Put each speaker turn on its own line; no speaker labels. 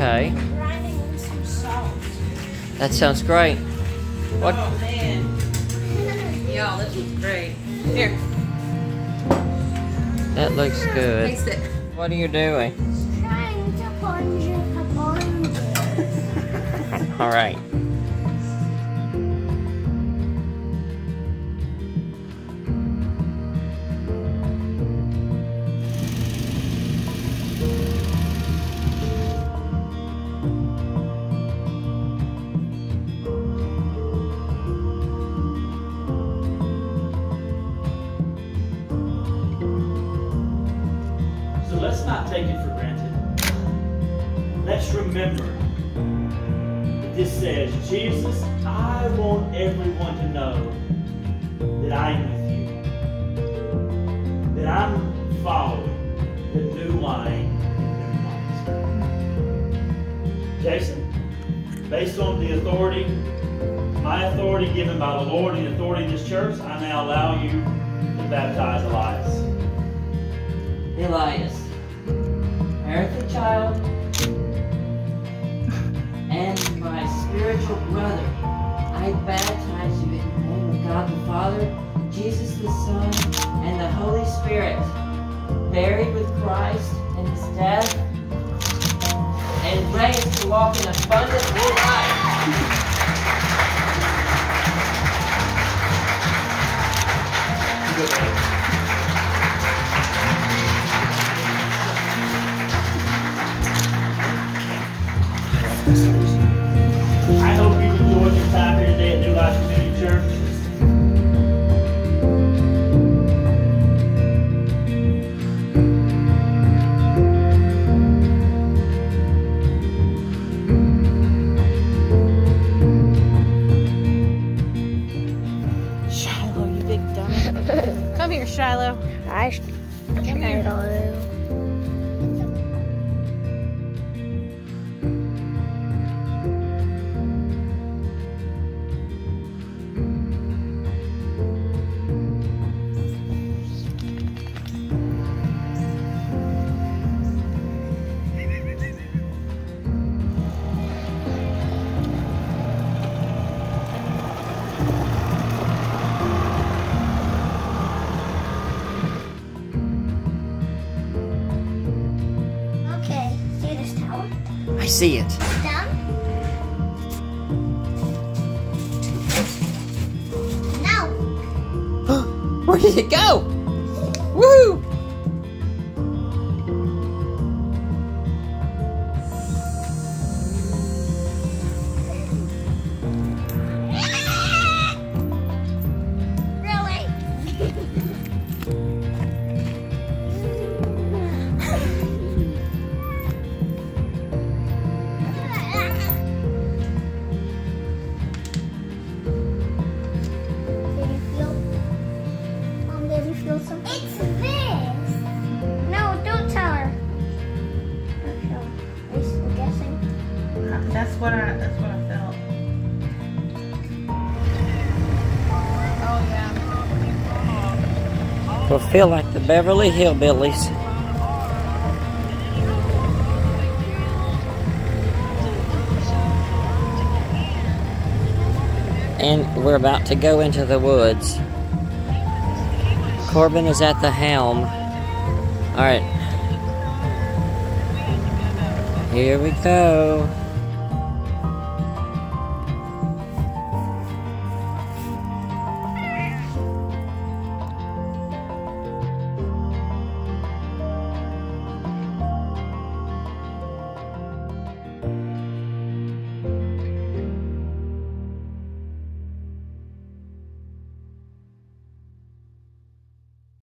Okay.
grinding in some salt.
That sounds great. What?
Oh man. Y'all, this is great. Here,
That looks good.
taste it.
What are you doing?
Trying to plunge a plunge.
All right.
Not take it for granted. Let's remember that this says, Jesus, I want everyone to know that I'm with you. That I'm following the new line new Jason, based on the authority, my authority given by the Lord and the authority of this church, I now allow you to baptize Elias.
Elias, baptize you in the name of God the Father, Jesus the Son, and the Holy Spirit, buried with Christ in his death, and raised to walk in abundant new life.
I enjoyed your time here today at New Life Community Church.
Shiloh, you big dummy. Come here, Shiloh.
I
Come here.
Okay, see
it.
Down. Now,
Where did it go? Woo!
What I. That's what I felt.
Will feel like the Beverly Hillbillies. And we're about to go into the woods. Corbin is at the helm. Alright. Here we go.